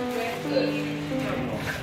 Good.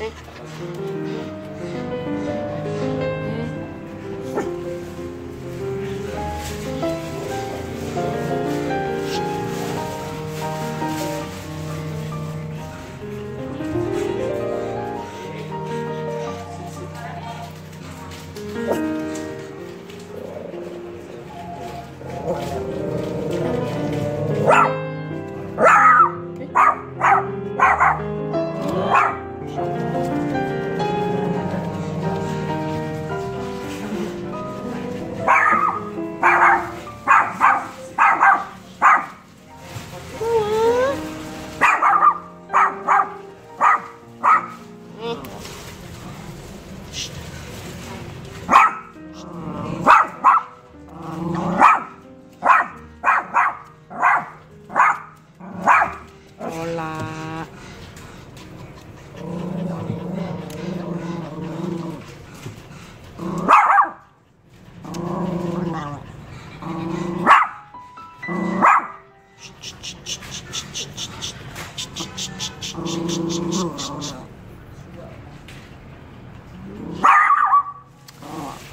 哎。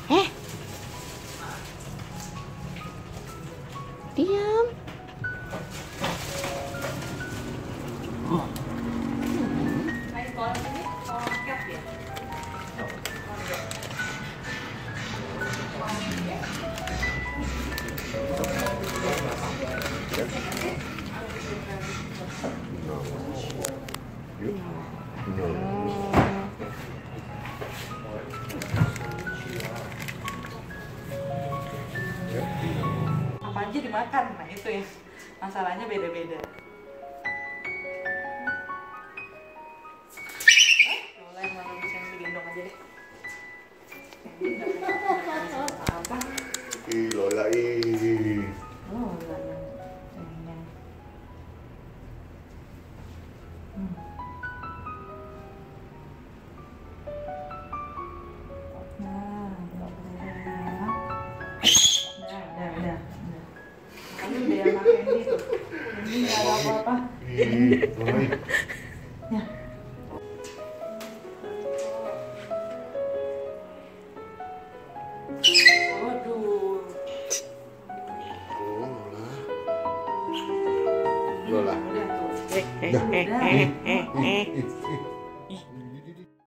Eh. Diam. Dimakan. Nah itu ya. Masalahnya beda-beda. Bisa digendong aja deh. Apa Ih, Lola, ih. Ada apa-apa. Ya. Waduh. Oh, Lola. Lola. Udah tuh. Eh, eh, eh, eh, eh, eh. Ih, ih.